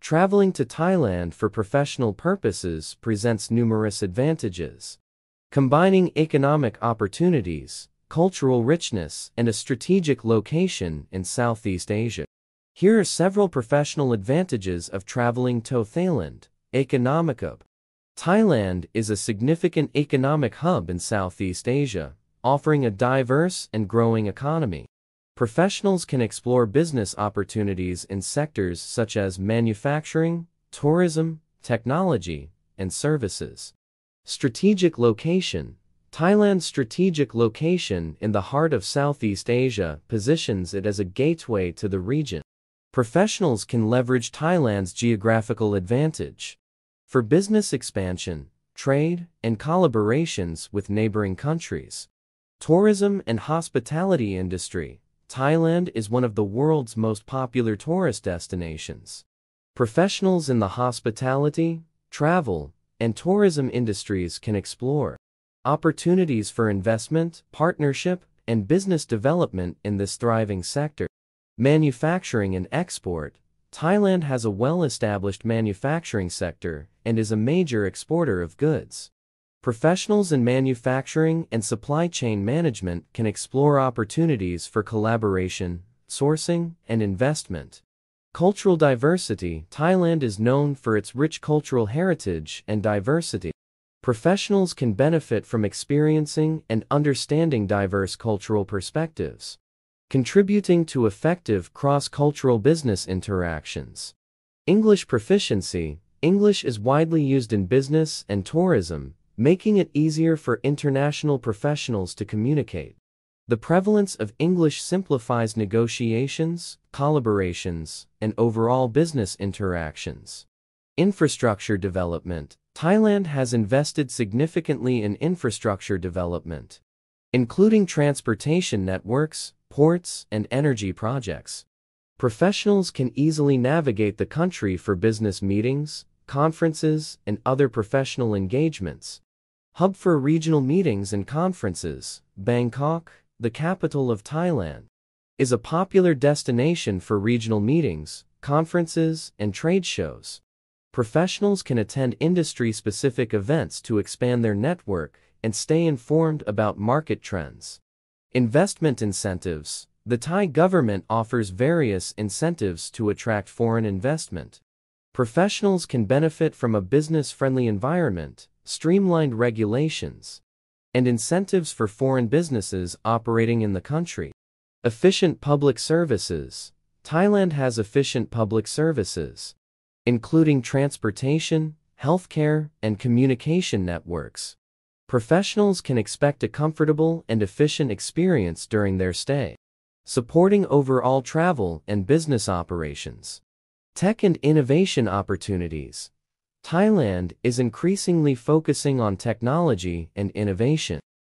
Traveling to Thailand for professional purposes presents numerous advantages. Combining economic opportunities, cultural richness, and a strategic location in Southeast Asia. Here are several professional advantages of traveling to Thailand. Economic hub. Thailand is a significant economic hub in Southeast Asia, offering a diverse and growing economy. Professionals can explore business opportunities in sectors such as manufacturing, tourism, technology, and services. Strategic location. Thailand's strategic location in the heart of Southeast Asia positions it as a gateway to the region. Professionals can leverage Thailand's geographical advantage for business expansion, trade, and collaborations with neighboring countries. Tourism and hospitality industry. Thailand is one of the world's most popular tourist destinations. Professionals in the hospitality, travel, and tourism industries can explore opportunities for investment, partnership, and business development in this thriving sector. Manufacturing and export. Thailand has a well-established manufacturing sector and is a major exporter of goods. Professionals in manufacturing and supply chain management can explore opportunities for collaboration, sourcing, and investment. Cultural diversity Thailand is known for its rich cultural heritage and diversity. Professionals can benefit from experiencing and understanding diverse cultural perspectives, contributing to effective cross-cultural business interactions. English proficiency English is widely used in business and tourism, making it easier for international professionals to communicate. The prevalence of English simplifies negotiations, collaborations, and overall business interactions. Infrastructure development Thailand has invested significantly in infrastructure development, including transportation networks, ports, and energy projects. Professionals can easily navigate the country for business meetings, conferences, and other professional engagements. Hub for regional meetings and conferences, Bangkok, the capital of Thailand, is a popular destination for regional meetings, conferences, and trade shows. Professionals can attend industry-specific events to expand their network and stay informed about market trends. Investment incentives. The Thai government offers various incentives to attract foreign investment. Professionals can benefit from a business-friendly environment, streamlined regulations, and incentives for foreign businesses operating in the country. Efficient public services. Thailand has efficient public services, including transportation, healthcare, and communication networks. Professionals can expect a comfortable and efficient experience during their stay, supporting overall travel and business operations. Tech and innovation opportunities. Thailand is increasingly focusing on technology and innovation.